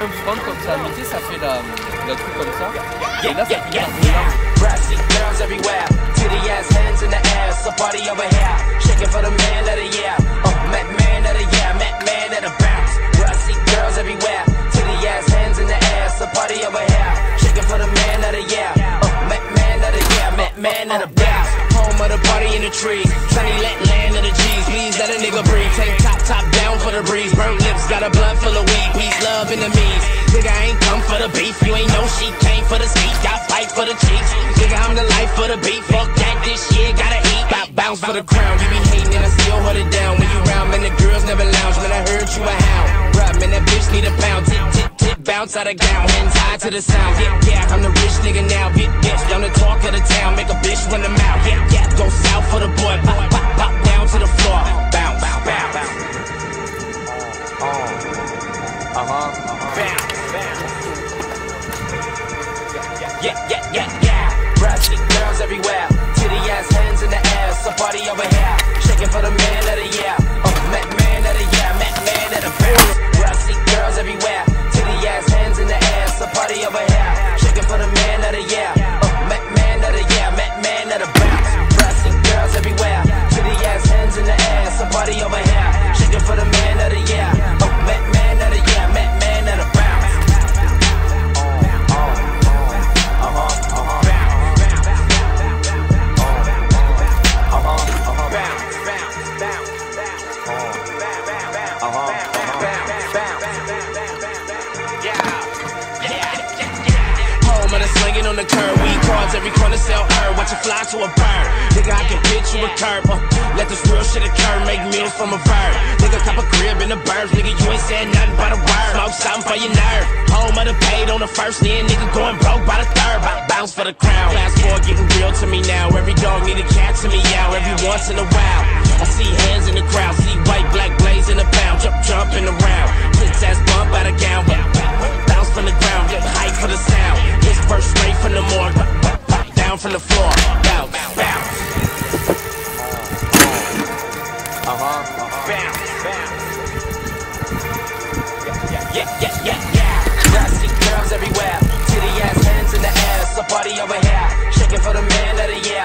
un front comme ça, mais tu sais, ça fait la, la truc comme ça. Et là, ça finit yeah, par venir. yeah. Brassy girls everywhere. Titty ass hands in the air. So party over here. Shaking for the man of the year. Uh, Met man of the year. Met man of the bounce. Brassy girls everywhere. Titty ass hands in the air. So party over here. Shaking for the man of the year. Uh, Met man of the year. Met man of the bounce. Home of the party in the tree. Sunny let land of the G's. Please let a nigga breathe. Take top top down for the breeze. Burnt lips got a blunt full of weed. Peace, love, enemies. Nigga I ain't come for the beef. You ain't know she came for the seat. Got fight for the cheeks. Nigga I'm the life for the beat. Fuck that, this shit gotta eat. Bout bounce for the crown. You be hating and I still hold it down. When you round, man, the girls never lounge. Man, I heard you a hound. Bruh, man, that bitch need a pound. Tip, tip, tip, bounce out of gown. Hands high to the sound. Yeah, yeah, I'm the rich nigga now. Big bitch, I'm the talk of the town. Make a bitch run the mouth. Yeah, yeah, go south for the boy. Pop, pop, pop down to the floor. Bounce, bounce, bounce. Uh huh. Yeah, yeah, yeah, yeah. Brassy girls everywhere. Titty ass hands in the air. So party over here. Shaking for the man of the year. Uh, met man of the year. Met man of the bounce. Brassy girls everywhere. Titty ass hands in the air. So party over here. Shaking for the man of the year. Uh, met man of the year. Met man of the bounce. Brassy girls everywhere. Titty ass hands in the air. So party over here. Shaking for the man slinging on the curb, weed cards every corner sell herb. Watch it fly to a bird. Nigga, I can pitch you a curb. Uh, let this real shit occur, make meals from a verb. Nigga, cop a crib in the burbs. Nigga, you ain't said nothing but a word. Smoke something for your nerve. Home of the paid on the first, then nigga going broke by the third. Bout bounce for the crown. Class four getting real to me now. Every dog need a cat to me out every once in a while. I see hands in the crowd, see white, black blaze in the pound, jump, jumping around. Tits ass bump out of gown, Yeah, yeah, yeah, yeah. Brassy girls everywhere. Titty ass hands in the air. So party over here. Shaking for the man of the year.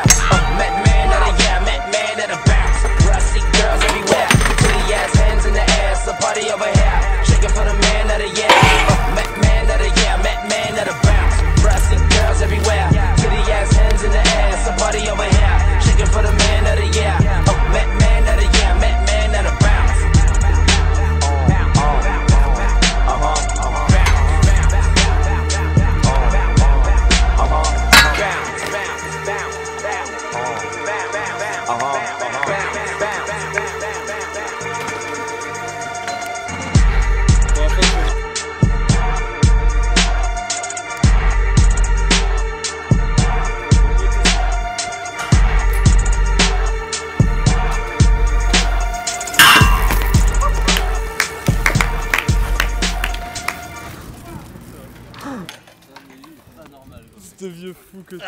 Ce vieux fou que tu...